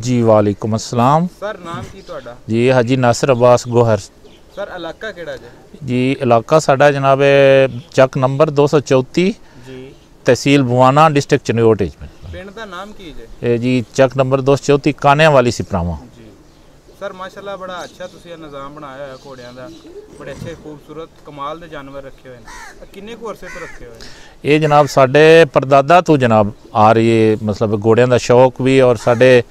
ਜੀ ਵਾਲੇਕੁਮ ਅਸਲਾਮ। ਸਰ ਨਾਮ ਕੀ ਤੁਹਾਡਾ? ਜੀ ਹਾਜੀ ਨਾਸਰ ਅਬਾਸ ਗੋਹਰ। ਸਰ ਇਲਾਕਾ ਕਿਹੜਾ ਜੀ? ਜੀ ਇਲਾਕਾ ਸਾਡਾ ਜਨਾਬ ਹੈ ਚੱਕ ਨੰਬਰ 234 ਜੀ। ਤਹਿਸੀਲ ਭਵਾਨਾ ਡਿਸਟ੍ਰਿਕਟ ਚਨਿਓਟ ਪਿੰਡ ਦਾ ਨਾਮ ਕੀ ਜੀ? ਜੀ ਚੱਕ ਨੰਬਰ 234 ਕਾਨਿਆਂ ਵਾਲੀ ਸਿਪਰਾਵਾ ਸਰ ਮਾਸ਼ਾਅੱਲਾ ਬੜਾ ਅੱਛਾ ਤੁਸੀਂ ਇਹ ਨਿਜ਼ਾਮ ਬਣਾਇਆ ਹੋਇਆ ਘੋੜਿਆਂ ਦਾ। ਬੜੇ ਅੱਛੇ ਖੂਬਸੂਰਤ ਕਮਾਲ ਦੇ ਜਾਨਵਰ ਰੱਖੇ ਹੋਏ ਨੇ। ਕਿੰਨੇ ਕੁ ਅਰਸੇ ਤੋਂ ਰੱਖੇ ਹੋਏ ਨੇ? ਇਹ ਜਨਾਬ ਸਾਡੇ ਪਰਦਾਦਾ ਤੋਂ ਜਨਾਬ ਆ ਰਹੀ ਹੈ ਮਤਲਬ ਘੋੜਿਆਂ ਦਾ ਸ਼ੌਕ ਵੀ ਔਰ ਸਾਡੇ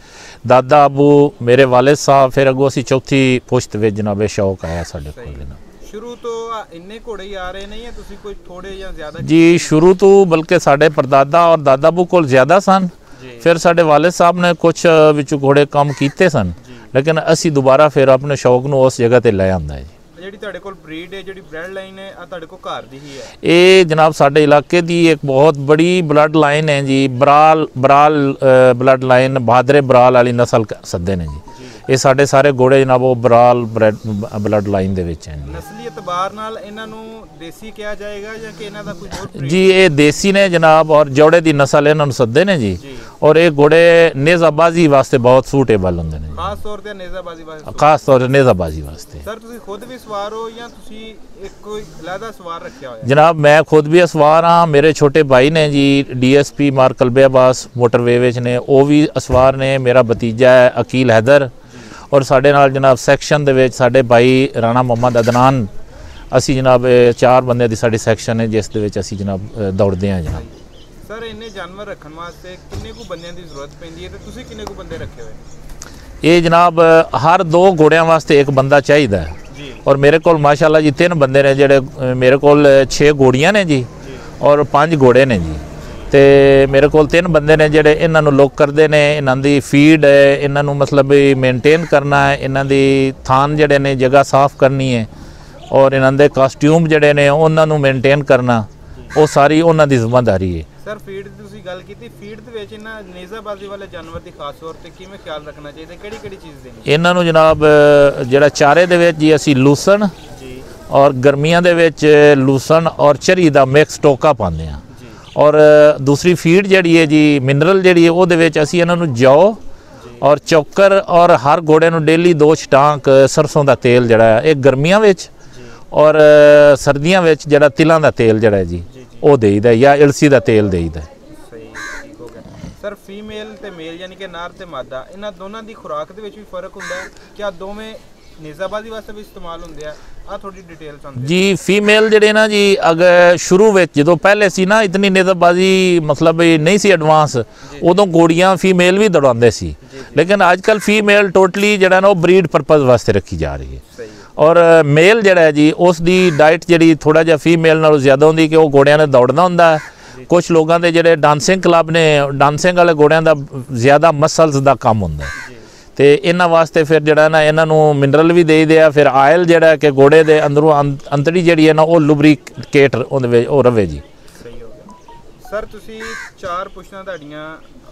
ਦਾਦਾ ਅਬੂ ਮੇਰੇ ਵਾਲਿਦ ਸਾਹਿਬ ਫਿਰ ਅੱਗੋਂ ਅਸੀਂ ਚੌਥੀ ਪੁਸ਼ਤ ਵਿੱਚ ਜਨਾਬ ਇਹ ਸ਼ੌਕ ਆਇਆ ਸਾਡੇ ਕੋਲ ਜਨਾਬ। ਸ਼ੁਰੂ ਤੋਂ ਆ ਇੰਨੇ ਘੋੜੇ ਹੀ ਆ ਰਹੇ ਨੇ ਜਾਂ ਤੁਸੀਂ ਕੋਈ ਥੋੜੇ ਜਾਂ ਜ਼ਿਆਦਾ ਜੀ ਸ਼ੁਰੂ ਤੋਂ ਬਲਕਿ ਸਾਡੇ ਪਰਦਾਦਾ ਔਰ ਦਾਦਾ ਅਬੂ ਕੋਲ ਜ਼ਿਆਦਾ ਸਨ। ਜੀ। ਫਿਰ ਸਾਡੇ ਵਾਲਿਦ ਸਾਹਿਬ ਨੇ ਕੁਝ ਵਿੱਚ ਘੋੜੇ ਕੰਮ ਕੀਤੇ ਸਨ। ਲੇਕਿਨ ਅਸੀਂ ਦੁਬਾਰਾ ਫਿਰ ਆਪਣੇ ਸ਼ੌਕ ਨੂੰ ਉਸ ਜਗ੍ਹਾ ਤੇ ਲੈ ਆਂਦਾ ਜੀ। ਜਿਹੜੀ ਤੁਹਾਡੇ ਕੋਲ ਬਰੀਡ ਹੈ ਜਿਹੜੀ ਬ੍ਰੈਡ ਲਾਈਨ ਹੈ ਆ ਤੁਹਾਡੇ ਕੋਲ ਘਰ ਦੀ ਹੀ ਹੈ। ਇਹ ਜਨਾਬ ਸਾਡੇ ਇਲਾਕੇ ਦੀ ਇੱਕ ਬਹੁਤ ਬੜੀ ਬਲੱਡ ਲਾਈਨ ਹੈ ਜੀ। ਬਰਾਲ ਬਰਾਲ ਬਲੱਡ ਲਾਈਨ ਬਹਾਦਰੇ ਬਰਾਲ ਵਾਲੀ ਨਸਲ ਸੱਦੇ ਨੇ ਜੀ। ਇਹ ਸਾਡੇ ਸਾਰੇ ਘੋੜੇ ਜਨਾਬ ਉਹ ਬਰਾਲ ਬਲੱਡ ਲਾਈਨ ਦੇ ਵਿੱਚ ਹਨ ਜੀ। ਨਸਲੀ ਇਤਬਾਰ ਨਾਲ ਇਹਨਾਂ ਨੂੰ ਦੇਸੀ ਕਿਹਾ ਜਾਏਗਾ ਜਾਂ ਕਿ ਇਹਨਾਂ ਦਾ ਕੋਈ ਹੋਰ? ਜੀ ਇਹ ਦੇਸੀ ਨੇ ਜਨਾਬ ਔਰ ਜੋੜੇ ਦੀ ਨਸਲ ਇਹਨਾਂ ਨੂੰ ਸੱਦੇ ਨੇ ਜੀ। ਔਰ ਇਹ ਘੋੜੇ ਨੇਜ਼ਾਬਾਜ਼ੀ ਵਾਸਤੇ ਬਹੁਤ ਸੂਟੇਬਲ ਹੁੰਦੇ ਨੇ। ਖਾਸ ਤੌਰ ਤੇ ਨੇਜ਼ਾਬਾਜ਼ੀ ਵਾਸਤੇ ਖਾਸ ਤੌਰ ਤੇ ਨੇਜ਼ਾਬਾਜ਼ੀ ਵਾਸਤੇ। ਸਰ ਤੁਸੀਂ ਖੁਦ ਵੀ ਸਵਾਰ ਹੋ ਜਾਂ ਤੁਸੀਂ ਇੱਕ ਕੋਈ ਅਲੱਗਾ ਸਵਾਰ ਰੱਖਿਆ ਹੋਇਆ ਜਨਾਬ ਮੈਂ ਖੁਦ ਵੀ ਅਸਵਾਰ ਹਾਂ। ਮੇਰੇ ਛੋਟੇ ਭਾਈ ਨੇ ਜੀ ਡੀਐਸਪੀ ਮਾਰਕਲ ਬੇਬਾਸ ਮੋਟਰਵੇ ਵਿੱਚ ਨੇ। ਉਹ ਵੀ ਅਸਵਾਰ ਨੇ। ਮੇਰਾ ਭਤੀਜਾ ਹੈ ਅਕੀਲ ਹੈਦਰ। ਔਰ ਸਾਡੇ ਨਾਲ ਜਨਾਬ ਸੈਕਸ਼ਨ ਦੇ ਵਿੱਚ ਸਾਡੇ ਭਾਈ ਰਾਣਾ ਮੁਹੰਮਦ ਅਦਨਾਨ। ਅਸੀਂ ਜਨਾਬ ਚਾਰ ਬੰਦਿਆਂ ਦੀ ਸਾਡੀ ਸੈਕਸ਼ਨ ਹੈ ਜਿਸ ਦੇ ਵਿੱਚ ਅਸੀਂ ਜਨਾਬ ਦੌੜਦੇ ਹਾਂ ਜਨਾਬ। ਸਰ ਇੰਨੇ ਜਾਨਵਰ ਰੱਖਣ ਵਾਸਤੇ ਕਿੰਨੇ ਕੁ ਬੰਦਿਆਂ ਦੀ ਜ਼ਰੂਰਤ ਪੈਂਦੀ ਹੈ ਤੇ ਤੁਸੀਂ ਕਿੰਨੇ ਕੁ ਬੰਦੇ ਰੱਖੇ ਹੋਏ? ਇਹ ਜਨਾਬ ਹਰ ਦੋ ਘੋੜਿਆਂ ਵਾਸਤੇ ਇੱਕ ਬੰਦਾ ਚਾਹੀਦਾ ਹੈ। ਔਰ ਮੇਰੇ ਕੋਲ ਮਾਸ਼ਾਅੱਲਾ ਜੀ ਤਿੰਨ ਬੰਦੇ ਨੇ ਜਿਹੜੇ ਮੇਰੇ ਕੋਲ 6 ਘੋੜੀਆਂ ਨੇ ਜੀ ਔਰ ਪੰਜ ਘੋੜੇ ਨੇ ਜੀ। ਤੇ ਮੇਰੇ ਕੋਲ ਤਿੰਨ ਬੰਦੇ ਨੇ ਜਿਹੜੇ ਇਹਨਾਂ ਨੂੰ ਲੋਕ ਕਰਦੇ ਨੇ ਇਹਨਾਂ ਦੀ ਫੀਡ ਹੈ ਇਹਨਾਂ ਨੂੰ ਮਤਲਬ ਮੇਨਟੇਨ ਕਰਨਾ ਹੈ ਇਹਨਾਂ ਦੀ ਥਾਨ ਜਿਹੜੇ ਨੇ ਜਗ੍ਹਾ ਸਾਫ਼ ਕਰਨੀ ਹੈ ਔਰ ਇਹਨਾਂ ਦੇ ਕਾਸਟਿਊਮ ਜਿਹੜੇ ਨੇ ਉਹਨਾਂ ਨੂੰ ਮੇਨਟੇਨ ਕਰਨਾ ਉਹ ਸਾਰੀ ਉਹਨਾਂ ਦੀ ਜ਼ਿੰਮੇਵਾਰੀ ਹੈ। ਸਰ ਫੀਡ ਦੀ ਤੁਸੀਂ ਗੱਲ ਕੀਤੀ ਫੀਡ ਦੇ ਵਿੱਚ ਇਹਨਾਂ ਨੇਜ਼ਾਬਾਜ਼ੀ ਵਾਲੇ ਜਾਨਵਰ ਦੀ ਖਾਸ ਤੌਰ ਤੇ ਕਿਵੇਂ ਖਿਆਲ ਰੱਖਣਾ ਚਾਹੀਦਾ ਕਿਹੜੀ ਕਿਹੜੀ ਚੀਜ਼ ਦੇਣੀ ਇਹਨਾਂ ਨੂੰ ਜਨਾਬ ਜਿਹੜਾ ਚਾਰੇ ਦੇ ਵਿੱਚ ਜੀ ਅਸੀਂ ਲੂਸਣ ਜੀ। ਔਰ ਗਰਮੀਆਂ ਦੇ ਵਿੱਚ ਲੂਸਣ ਔਰ ਚਰੀ ਦਾ ਮਿਕਸ ਟੋਕਾ ਪਾਉਂਦੇ ਆ ਔਰ ਦੂਸਰੀ ਫੀਡ ਜਿਹੜੀ ਹੈ ਜੀ ਮਿਨਰਲ ਜਿਹੜੀ ਹੈ ਉਹਦੇ ਵਿੱਚ ਅਸੀਂ ਇਹਨਾਂ ਨੂੰ ਜੌ ਔਰ ਚੌਕਰ ਔਰ ਹਰ ਘੋੜੇ ਨੂੰ ਡੇਲੀ ਦੋ ਛਟਾਂਕ ਸਰਸੋਂ ਦਾ ਤੇਲ ਜਿਹੜਾ ਹੈ ਇਹ ਗਰਮੀਆਂ ਵਿੱਚ ਔਰ ਸਰਦੀਆਂ ਵਿੱਚ ਜਿਹੜਾ ਤਿਲਾਂ ਦਾ ਤੇਲ ਜਿਹੜਾ ਹੈ ਜੀ ਉਹ ਦੇਈਦਾ ਜਾਂ ਇਲਸੀ ਦਾ ਤੇਲ ਦੇਈਦਾ ਸਹੀ ਠੀਕ ਹੋ ਗਿਆ। ਸਰ ਫੀਮੇਲ ਤੇ ਮੇਲ ਯਾਨੀ ਕਿ ਨਰ ਤੇ ਮਾਦਾ ਇਹਨਾਂ ਦੋਨਾਂ ਦੀ ਖੁਰਾਕ ਦੇ ਵਿੱਚ ਵੀ ਫ਼ਰਕ ਹੁੰਦਾ ਹੈ ਕਿ ਆ ਦੋਵੇਂ ਨੇਜ਼ਾਬਾਜ਼ੀ ਵਾਸਤੇ ਵੀ ਇਸਤੇਮਾਲ ਹੁੰਦੇ ਆ? ਆ ਥੋੜੀ ਡਿਟੇਲ ਸਾਨੂੰ। ਜੀ ਫੀਮੇਲ ਜਿਹੜੇ ਨਾ ਜੀ ਅਗਰ ਸ਼ੁਰੂ ਵਿੱਚ ਜਦੋਂ ਪਹਿਲੇ ਸੀ ਨਾ ਇਤਨੀ ਨੇਜ਼ਾਬਾਜ਼ੀ ਮਤਲਬ ਨਹੀਂ ਸੀ ਐਡਵਾਂਸ ਉਦੋਂ ਗੋੜੀਆਂ ਫੀਮੇਲ ਵੀ ਦੜਾਉਂਦੇ ਸੀ। ਲੇਕਿਨ ਅੱਜ ਕੱਲ ਫੀਮੇਲ ਟੋਟਲੀ ਜਿਹੜਾ ਨਾ ਉਹ ਬਰੀਡ ਪਰਪਸ ਵਾਸਤੇ ਰੱਖੀ ਜਾ ਰਹੀ ਹੈ। ਔਰ ਮੇਲ ਜਿਹੜਾ ਹੈ ਜੀ ਉਸ ਦੀ ਡਾਈਟ ਜਿਹੜੀ ਥੋੜਾ ਜਿਹਾ ਫੀਮੇਲ ਨਾਲੋਂ ਜ਼ਿਆਦਾ ਹੁੰਦੀ ਕਿ ਉਹ ਘੋੜਿਆਂ ਨੇ ਦੌੜਨਾ ਹੁੰਦਾ ਕੁਝ ਲੋਕਾਂ ਦੇ ਜਿਹੜੇ ਡਾਂਸਿੰਗ ਕਲੱਬ ਨੇ ਡਾਂਸਿੰਗ ਵਾਲੇ ਘੋੜਿਆਂ ਦਾ ਜ਼ਿਆਦਾ ਮਸਲਸ ਦਾ ਕੰਮ ਹੁੰਦਾ ਤੇ ਇਹਨਾਂ ਵਾਸਤੇ ਫਿਰ ਜਿਹੜਾ ਨਾ ਇਹਨਾਂ ਨੂੰ ਮਿਨਰਲ ਵੀ ਦੇਈਦੇ ਆ ਫਿਰ ਆਇਲ ਜਿਹੜਾ ਕਿ ਘੋੜੇ ਦੇ ਅੰਦਰੋਂ ਅੰਤ- ਅੰਤੜੀ ਜਿਹੜੀ ਹੈ ਨਾ ਉਹ ਲੁਬਰੀਕੇਟ ਉਹਦੇ ਵਿੱਚ ਉਹ ਰਵੇ ਜੀ। ਸਰ ਤੁਸੀਂ ਚਾਰ ਪੁਸ਼ਤਾਂ ਤੁਹਾਡੀਆਂ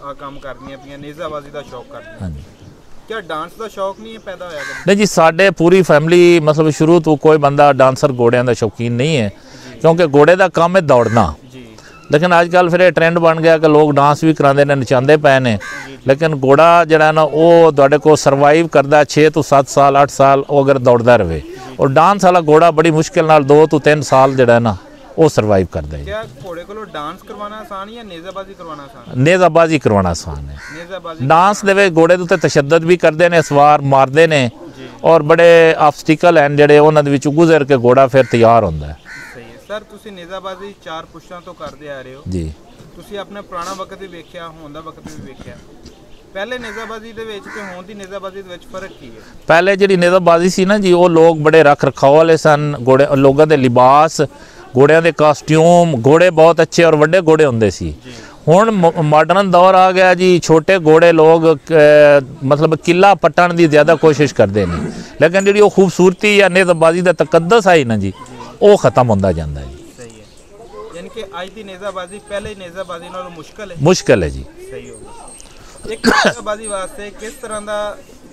ਆ ਕੰਮ ਕਰਦੀਆਂ ਪਈਆਂ ਨੇਜ਼ਾਬਾਜ਼ੀ ਦਾ ਸ਼ੌਕ ਕਰਦੀਆਂ ਹਾਂਜੀ। ਕਿਆ ਡਾਂਸ ਦਾ ਸ਼ੌਕ ਨਹੀਂ ਪੈਦਾ ਹੋਇਆ ਨਹੀਂ ਜੀ ਸਾਡੇ ਪੂਰੀ ਫੈਮਿਲੀ ਮਤਲਬ ਸ਼ੁਰੂ ਤੋਂ ਕੋਈ ਬੰਦਾ ਡਾਂਸਰ ਘੋੜਿਆਂ ਦਾ ਸ਼ੌਕੀਨ ਨਹੀਂ ਹੈ। ਕਿਉਂਕਿ ਘੋੜੇ ਦਾ ਕੰਮ ਹੈ ਦੌੜਨਾ। ਲੇਕਿਨ ਅੱਜ ਕੱਲ ਫਿਰ ਇਹ ਟ੍ਰੈਂਡ ਬਣ ਗਿਆ ਕਿ ਲੋਕ ਡਾਂਸ ਵੀ ਕਰਾਉਂਦੇ ਨੇ ਨਚਾਉਂਦੇ ਪਏ ਨੇ। ਲੇਕਿਨ ਘੋੜਾ ਜਿਹੜਾ ਨਾ ਉਹ ਤੁਹਾਡੇ ਕੋਲ ਸਰਵਾਈਵ ਕਰਦਾ 6 ਤੋਂ 7 ਸਾਲ 8 ਸਾਲ ਉਹ ਅਗਰ ਦੌੜਦਾ ਰਵੇ ਔਰ ਡਾਂਸ ਵਾਲਾ ਘੋੜਾ ਬੜੀ ਮੁਸ਼ਕਿਲ ਨਾਲ 2 ਤੋਂ 3 ਸਾਲ ਜਿਹੜਾ ਨਾ ਉਹ ਸਰਵਾਈਵ ਕਰਦਾ ਹੈ ਕਿਆ ਘੋੜੇ ਕੋਲੋਂ ਡਾਂਸ ਕਰਵਾਉਣਾ ਆਸਾਨ ਜਾਂ ਨੇਜ਼ਾਬਾਜ਼ੀ ਕਰਵਾਉਣਾ ਆਸਾਨ ਨੇਜ਼ਾਬਾਜ਼ੀ ਕਰਵਾਉਣਾ ਆਸਾਨ ਹੈ। ਨੇਜ਼ਾਬਾਜ਼ੀ ਡਾਂਸ ਦੇ ਵਿੱਚ ਘੋੜੇ ਦੇ ਉੱਤੇ ਤਸ਼ੱਦਦ ਵੀ ਕਰਦੇ ਨੇ ਸਵਾਰ ਮਾਰਦੇ ਨੇ ਔਰ ਬੜੇ ਆਬਸਟੀਕਲ ਹਨ ਜਿਹੜੇ ਉਹਨਾਂ ਦੇ ਵਿੱਚੋਂ ਗੁਜ਼ਰ ਕੇ ਘੋੜਾ ਫਿਰ ਤਿਆਰ ਹੁੰਦਾ ਹੈ। ਸਹੀ ਹੈ। ਸਰ ਤੁਸੀਂ ਨੇਜ਼ਾਬਾਜ਼ੀ ਚਾਰ ਪੁਸ਼ਤਾਂ ਤੋਂ ਕਰਦੇ ਆ ਰਹੇ ਹੋ। ਜੀ। ਤੁਸੀਂ ਆਪਣਾ ਪੁਰਾਣਾ ਵਕਤ ਵੀ ਵੇਖਿਆ ਹੁਣ ਦਾ ਵਕਤ ਵੀ ਵੇਖਿਆ। ਪਹਿਲੇ ਨੇਜ਼ਾਬਾਜ਼ੀ ਦੇ ਵਿੱਚ ਤੇ ਹੁਣ ਦੀ ਨੇਜ਼ਾਬਾਜ਼ੀ ਦੇ ਵਿੱਚ ਫ਼ਰਕ ਕੀ ਹੈ? ਪਹਿਲੇ ਜਿਹੜੀ ਨੇਜ਼ਾਬਾਜ਼ੀ ਸੀ ਨਾ ਜੀ ਉਹ ਲੋਕ ਬੜੇ ਰੱਖ ਰਖਾਓ ਵਾਲੇ ਸਨ ਘੋੜੇ ਲੋਕਾਂ ਦੇ ਲਿਬਾਸ ਘੋੜਿਆਂ ਦੇ ਕਾਸਟਿਊਮ ਘੋੜੇ ਬਹੁਤ ਅੱਛੇ ਔਰ ਵੱਡੇ ਘੋੜੇ ਹੁੰਦੇ ਸੀ। ਹੁਣ ਮਾਡਰਨ ਦੌਰ ਆ ਗਿਆ ਜੀ ਛੋਟੇ ਘੋੜੇ ਲੋਕ ਮਤਲਬ ਕਿਲਾ ਪੱਟਣ ਦੀ ਜ਼ਿਆਦਾ ਕੋਸ਼ਿਸ਼ ਕਰਦੇ ਨੇ। ਲੇਕਿਨ ਜਿਹੜੀ ਉਹ ਖੂਬਸੂਰਤੀ ਜਾਂ ਨੇਜ਼ਾਬਾਜ਼ੀ ਦਾ ਤਕੱਦਸ ਆਈ ਨਾ ਜੀ ਉਹ ਖਤਮ ਹੁੰਦਾ ਜਾਂਦਾ ਜੀ। ਸਹੀ ਹੈ। ਯਾਨੀ ਕਿ ਅੱਜ ਦੀ ਨੇਜ਼ਾਬਾਜ਼ੀ ਪਹਿਲੇ ਨੇਜ਼ਾਬਾਜ਼ੀ ਨਾਲੋਂ ਮੁਸ਼ਕਲ ਹੈ। ਮੁਸ਼ਕਲ ਹੈ ਜੀ। ਸਹੀ ਹੋ ਗਿਆ। ਇੱਕ ਨੇਜ਼ਾਬਾਜ਼ੀ ਵਾਸਤੇ ਕਿਸ ਤਰ੍ਹਾਂ ਦਾ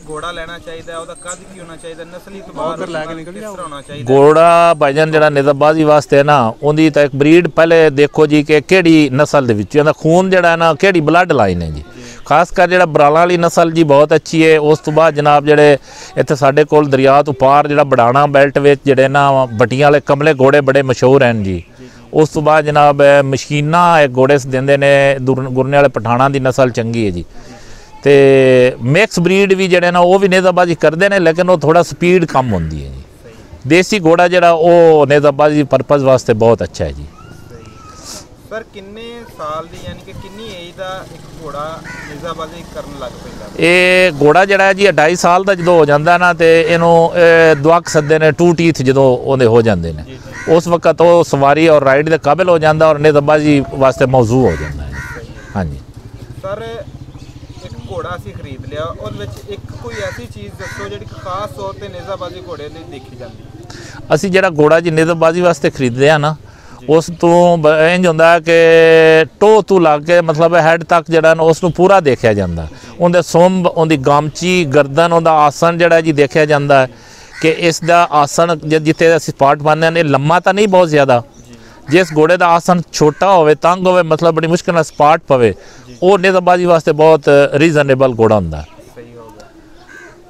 ਘੋੜਾ ਲੈਣਾ ਚਾਹੀਦਾ ਹੈ ਉਹਦਾ ਕੱਦ ਕੀ ਹੋਣਾ ਚਾਹੀਦਾ ਨਸਲੀ ਤਬਾਰ ਲੈ ਕੇ ਨਿਕਲ ਹੋਣਾ ਚਾਹੀਦਾ। ਘੋੜਾ ਭਾਈਜਾਨ ਜਿਹੜਾ ਨਿਜ਼ਾਬਾਜ਼ੀ ਵਾਸਤੇ ਹੈ ਨਾ ਉਹਦੀ ਤਾਂ ਇੱਕ ਬਰੀਡ ਪਹਿਲੇ ਦੇਖੋ ਜੀ ਕਿ ਕਿਹੜੀ ਨਸਲ ਦੇ ਵਿੱਚ ਉਹਦਾ ਖੂਨ ਜਿਹੜਾ ਹੈ ਨਾ ਕਿਹੜੀ ਬਲੱਡ ਲਾਈਨ ਹੈ ਜੀ। ਖਾਸ ਕਰ ਜਿਹੜਾ ਬਰਾਲਾ ਵਾਲੀ ਨਸਲ ਜੀ ਬਹੁਤ ਅੱਛੀ ਹੈ ਉਸ ਤੋਂ ਬਾਅਦ ਜਨਾਬ ਜਿਹੜੇ ਇੱਥੇ ਸਾਡੇ ਕੋਲ ਦਰਿਆ ਤੋਂ ਪਾਰ ਜਿਹੜਾ ਬੜਾਣਾ ਬੈਲਟ ਵਿੱਚ ਜਿਹੜੇ ਨਾ ਬਟੀਆਂ ਵਾਲੇ ਕਮਲੇ ਘੋੜੇ ਬੜੇ ਮਸ਼ਹੂਰ ਹਨ ਜੀ। ਉਸ ਤੋਂ ਬਾਅਦ ਜਨਾਬ ਮਸ਼ੀਨਾ ਇਹ ਘੋੜੇ ਦਿੰਦੇ ਨੇ ਗੁਰਨੇ ਵਾਲੇ ਪਠਾਣਾ ਦੀ ਨਸਲ ਚੰਗੀ ਹੈ ਜੀ। ਤੇ ਮਿਕਸ ਬਰੀਡ ਵੀ ਜਿਹੜੇ ਨਾ ਉਹ ਵੀ ਨੇਜ਼ਾਬਾਜ਼ੀ ਕਰਦੇ ਨੇ ਲੇਕਿਨ ਉਹ ਥੋੜਾ ਸਪੀਡ ਕਮ ਹੁੰਦੀ ਹੈ ਜੀ। ਦੇਸੀ ਘੋੜਾ ਜਿਹੜਾ ਉਹ ਨੇਜ਼ਾਬਾਜ਼ੀ ਪਰਪਸ ਵਾਸਤੇ ਬਹੁਤ ਅੱਛਾ ਹੈ ਜੀ। ਸਰ ਕਿੰਨੇ ਸਾਲ ਦੀ ਯਾਨੀ ਕਿ ਕਿੰਨੀ ਏਜ ਦਾ ਇੱਕ ਘੋੜਾ ਨਿਜ਼ਾਬਾਜ਼ੀ ਕਰਨ ਲੱਗ ਪੈਂਦਾ? ਇਹ ਘੋੜਾ ਜਿਹੜਾ ਜੀ 2.5 ਸਾਲ ਦਾ ਜਦੋਂ ਹੋ ਜਾਂਦਾ ਨਾ ਤੇ ਇਹਨੂੰ ਇਹ ਦੁਆਕ ਸੱਦੇ ਨੇ ਟੂ ਟੀਥ ਜਦੋਂ ਉਹਦੇ ਹੋ ਜਾਂਦੇ ਨੇ। ਉਸ ਵਕਤ ਉਹ ਸਵਾਰੀ ਔਰ ਰਾਈਡ ਦੇ ਕਾਬਿਲ ਹੋ ਜਾਂਦਾ ਔਰ ਨੇਜ਼ਾਬਾਜ਼ੀ ਵਾਸਤੇ ਮੌਜੂ ਹੋ ਜਾਂਦਾ ਹੈ। ਹਾਂਜੀ। ਸਰ ਘੋੜਾ ਅਸੀਂ ਖਰੀਦ ਲਿਆ। ਉਹਦੇ ਵਿੱਚ ਇੱਕ ਕੋਈ ਐਸੀ ਚੀਜ਼ ਦੱਸੋ ਜਿਹੜੀ ਖਾਸ ਤੌਰ ਤੇ ਨਿਜ਼ਾਬਾਜ਼ੀ ਘੋੜੇ ਲਈ ਦੇਖੀ ਜਾਂਦੀ। ਅਸੀਂ ਜਿਹੜਾ ਘੋੜਾ ਜੀ ਨੇਜ਼ਾਬਾਜ਼ੀ ਵਾਸਤੇ ਖਰੀਦਦੇ ਆ ਨਾ, ਉਸ ਤੋਂ ਬ- ਇੰਝ ਹੁੰਦਾ ਕਿ ਟੋ ਤੋਂ ਲੱਗ ਕੇ ਮਤਲਬ ਹੈਡ ਤੱਕ ਜਿਹੜਾ ਨਾ, ਉਸ ਨੂੰ ਪੂਰਾ ਦੇਖਿਆ ਜਾਂਦਾ। ਉਹਦੇ ਸੁੰਬ, ਉਹਦੀ ਗਾਮਚੀ, ਗਰਦਨ, ਉਹਦਾ ਆਸਣ ਜਿਹੜਾ ਜੀ ਦੇਖਿਆ ਜਾਂਦਾ ਕਿ ਇਸ ਦਾ ਆਸਨ ਜਿੱਥੇ ਅਸੀਂ ਪਾਰਟ ਪਾਉਂਦੇ ਨੇ ਲੰਮਾ ਤਾਂ ਨਹੀਂ, ਬਹੁਤ ਜ਼ਿਆਦਾ। ਜਿਸ ਘੋੜੇ ਦਾ ਆਸਨ ਛੋਟਾ ਹੋਵੇ ਤੰਗ ਹੋਵੇ ਮਤਲਬ ਬੜੀ ਮੁਸ਼ਕਿਲ ਨਾਲ ਸਪਾਟ ਪਵੇ ਉਹ ਨੇਜ਼ਾਬਾਜ਼ੀ ਵਾਸਤੇ ਬਹੁਤ ਰੀਜ਼ਨੇਬਲ ਘੋੜਾ ਹੁੰਦਾ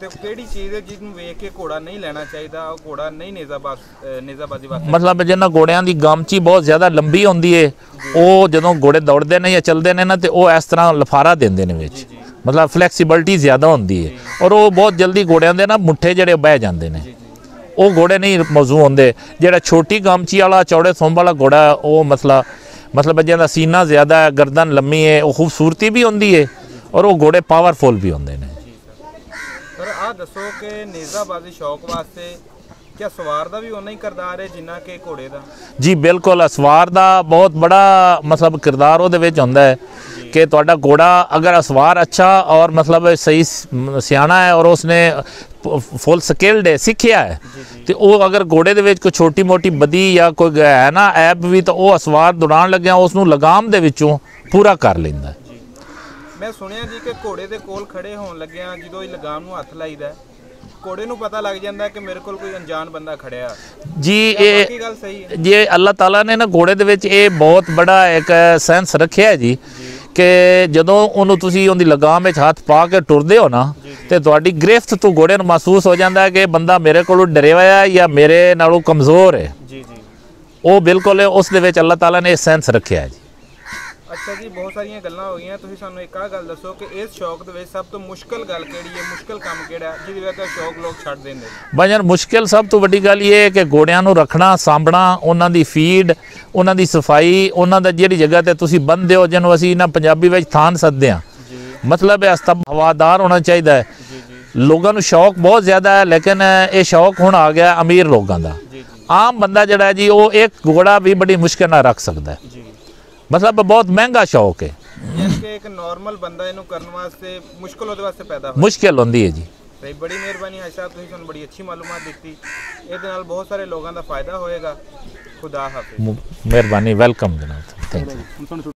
ਤੇ ਕਿਹੜੀ ਚੀਜ਼ ਹੈ ਜਿਹਨੂੰ ਵੇਖ ਕੇ ਘੋੜਾ ਨਹੀਂ ਲੈਣਾ ਚਾਹੀਦਾ? ਉਹ ਘੋੜਾ ਨਹੀਂ ਨਿਜ਼ਾਬਾਜ਼ ਅਹ ਨਿਜ਼ਾਬਾਜ਼ੀ ਵਾਸਤੇ। ਮਤਲਬ ਜਿਹਨਾਂ ਘੋੜਿਆਂ ਦੀ ਗਾਮਚੀ ਬਹੁਤ ਜ਼ਿਆਦਾ ਲੰਬੀ ਹੁੰਦੀ ਏ ਉਹ ਜਦੋਂ ਘੋੜੇ ਦੌੜਦੇ ਨੇ ਜਾਂ ਚੱਲਦੇ ਨੇ ਨਾ ਤੇ ਉਹ ਇਸ ਤਰ੍ਹਾਂ ਲਫਾਰਾ ਦਿੰਦੇ ਨੇ ਵਿੱਚ। ਮਤਲਬ ਫਲੈਕਸੀਬਿਲਟੀ ਜ਼ਿਆਦਾ ਹੁੰਦੀ ਏ। ਔਰ ਉਹ ਬਹੁਤ ਜਲਦੀ ਘੋੜਿਆਂ ਦੇ ਨਾ ਮੁੱਠੇ ਜਿਹੜੇ ਬਹਿ ਜਾਂਦੇ ਨੇ। ਉਹ ਘੋੜੇ ਨਹੀਂ ਮੌਜੂ ਹੁੰਦੇ। ਜਿਹੜਾ ਛੋਟੀ ਗਾਮਚੀ ਵਾਲਾ, ਚੌੜੇ ਸੁੰਬ ਵਾਲਾ ਘੋੜਾ, ਉਹ ਮਸਲਾ ਮਤਲਬ ਜਿਹਦਾ ਸੀਨਾ ਜ਼ਿਆਦਾ ਹੈ, ਗਰਦਨ ਲੰਮੀ ਹੈ, ਉਹ ਖੂਬਸੂਰਤੀ ਵੀ ਹੁੰਦੀ ਹੈ ਔਰ ਉਹ ਘੋੜੇ ਪਾਵਰਫੁਲ ਵੀ ਹੁੰਦੇ ਨੇ। ਸਰ ਸਰ ਦੱਸੋ ਕਿ ਨਿਜ਼ਾਬਾਜ਼ੀ ਸ਼ੌਕ ਵਾਸਤੇ ਕਿਆ ਸਵਾਰ ਦਾ ਵੀ ਉਨਾ ਹੀ ਕਿਰਦਾਰ ਹੈ ਜਿੰਨਾ ਕਿ ਘੋੜੇ ਦਾ? ਜੀ ਬਿਲਕੁਲ ਅਸਵਾਰ ਦਾ ਬਹੁਤ ਬੜਾ ਮਤਲਬ ਕਿਰਦਾਰ ਉਹਦੇ ਵਿੱਚ ਹੁੰਦਾ ਹੈ ਕਿ ਤੁਹਾਡਾ ਘੋੜਾ ਅਗਰ ਅਸਵਾਰ ਅੱਛਾ ਔਰ ਮਤਲਬ ਸਹੀ ਸ- ਸਿਆਣਾ ਹੈ ਔਰ ਉਸਨੇ ਫੁੱਲ ਸਕਿਲਡ ਹੈ ਸਿੱਖਿਆ ਹੈ ਤੇ ਉਹ ਅਗਰ ਘੋੜੇ ਦੇ ਵਿੱਚ ਕੋਈ ਛੋਟੀ ਮੋਟੀ ਬਦੀ ਜਾਂ ਕੋਈ ਗ- ਹੈ ਨਾ ਐਪ ਵੀ ਤਾਂ ਉਹ ਅਸਵਾਰ ਦੌੜਾਉਣ ਲੱਗਿਆ ਉਸ ਨੂੰ ਲਗਾਮ ਦੇ ਵਿੱਚੋਂ ਪੂਰਾ ਕਰ ਲੈਂਦਾ ਹੈ। ਮੈਂ ਸੁਣਿਆ ਜੀ ਕਿ ਘੋੜੇ ਦੇ ਕੋਲ ਖੜੇ ਹੋਣ ਲੱਗਿਆ ਜਦੋਂ ਇਹ ਲਗਾਮ ਨੂੰ ਹੱਥ ਲਾਈਦਾ ਹੈ, ਘੋੜੇ ਨੂੰ ਪਤਾ ਲੱਗ ਜਾਂਦਾ ਕਿ ਮੇਰੇ ਕੋਲ ਕੋਈ ਅਣਜਾਣ ਬੰਦਾ ਖੜਿਆ। ਜੀ ਕੀ ਇਹ ਗੱਲ ਸਹੀ ਹੈ। ਜੇ ਅੱਲਾਹ ਤਾਲਾ ਨੇ ਨਾ ਘੋੜੇ ਦੇ ਵਿੱਚ ਇਹ ਬਹੁਤ ਬੜਾ ਇੱਕ ਸੈਂਸ ਰੱਖਿਆ ਹੈ ਜੀ ਕਿ ਜਦੋਂ ਉਹਨੂੰ ਤੁਸੀਂ ਉਹਦੀ ਲਗਾਮ ਵਿੱਚ ਹੱਥ ਪਾ ਕੇ ਟੁਰਦੇ ਹੋ ਨਾ ਤੇ ਤੁਹਾਡੀ ਗ੍ਰਿਫਤ ਤੋਂ ਘੋੜੇ ਨੂੰ ਮਹਿਸੂਸ ਹੋ ਜਾਂਦਾ ਹੈ ਕਿ ਬੰਦਾ ਮੇਰੇ ਕੋਲੋਂ ਡਰਿਆ ਹੋਇਆ ਹੈ ਜਾਂ ਮੇਰੇ ਨਾਲੋਂ ਕਮਜ਼ੋਰ ਹੈ। ਜੀ ਜੀ। ਉਹ ਬਿਲਕੁਲ ਉਸ ਦੇ ਵਿੱਚ ਅੱਲਾਹ ਤਾਲਾ ਨੇ ਇਹ ਸੈਂਸ ਰੱਖਿਆ ਹੈ ਅੱਛਾ ਜੀ ਬਹੁਤ ਸਾਰੀਆਂ ਗੱਲਾਂ ਹੋ ਗਈਆਂ। ਤੁਸੀਂ ਸਾਨੂੰ ਇੱਕ ਆਹ ਗੱਲ ਦੱਸੋ ਕਿ ਇਸ ਸ਼ੌਕ ਦੇ ਵਿੱਚ ਸਭ ਤੋਂ ਮੁਸ਼ਕਲ ਗੱਲ ਕਿਹੜੀ ਹੈ? ਮੁਸ਼ਕਲ ਕੰਮ ਕਿਹੜਾ ਹੈ, ਜਿਹਦੀ ਤੋਂ ਸ਼ੌਕ ਲੋਕ ਛੱਡ ਦਿੰਦੇ ਨੇ। ਭਜਨ ਮੁਸ਼ਕਿਲ ਸਭ ਤੋਂ ਵੱਡੀ ਗੱਲ ਇਹ ਹੈ ਕਿ ਘੋੜਿਆਂ ਨੂੰ ਰੱਖਣਾ ਸਾਂਭਣਾ ਉਹਨਾਂ ਦੀ ਫੀਡ ਉਹਨਾਂ ਦੀ ਸਫ਼ਾਈ ਉਹਨਾਂ ਦਾ ਜਿਹੜੀ ਜਗ੍ਹਾ ਤੇ ਤੁਸੀਂ ਬੰਨਦੇ ਹੋ ਜਿਹਨੂੰ ਅਸੀਂ ਨਾ ਪੰਜਾਬੀ ਵਿੱਚ ਥਾਨ ਸੱਦਦੇ ਜੀ। ਮਤਲਬ ਹੈ ਅਸਤਬ ਹਵਾਦਾਰ ਹੋਣਾ ਚਾਹੀਦਾ ਹੈ। ਲੋਕਾਂ ਨੂੰ ਸ਼ੌਕ ਬਹੁਤ ਜ਼ਿਆਦਾ ਹੈ ਲੇਕਿਨ ਇਹ ਸ਼ੌਕ ਹੁਣ ਆ ਗਿਆ ਅਮੀਰ ਲੋਕਾਂ ਦਾ। ਆਮ ਬੰਦਾ ਜਿਹੜਾ ਜੀ ਉਹ ਇੱਕ ਘੋੜਾ ਵੀ ਬੜੀ ਮੁਸ਼ਕਿਲ ਨਾਲ ਰੱਖ ਸਕਦਾ ਹੈ। ਜੀ। ਮਤਲਬ ਬਹੁਤ ਮਹਿੰਗਾ ਸ਼ੌਕ ਹੈ। ਯਾਨੀ ਕਿ ਇੱਕ ਨਾਰਮਲ ਬੰਦਾ ਇਹਨੂੰ ਕਰਨ ਵਾਸਤੇ ਮੁਸ਼ਕਲ ਉਹਦੇ ਵਾਸਤੇ ਪੈਦਾ ਹੋਇਆ। ਮੁਸ਼ਕਿਲ ਹੁੰਦੀ ਹੈ ਜੀ। ਤੇ ਬੜੀ ਮਿਹਰਬਾਨੀ ਹਾਜੀ ਸਾਹਿਬ ਤੁਸੀਂ ਸਾਨੂੰ ਬੜੀ ਅੱਛੀ ਮਾਲੂਮਾਤ ਦਿੱਤੀ। ਇਹਦੇ ਨਾਲ ਬਹੁਤ ਸਾਰੇ ਲੋਕਾਂ ਦਾ ਫਾਇਦਾ ਹੋਏਗਾ। ਖੁਦਾ ਹਾਫਿਜ਼। ਮਿਹਰਬਾਨੀ ਵੈਲਕਮ ਜਨਾਬ। Thank you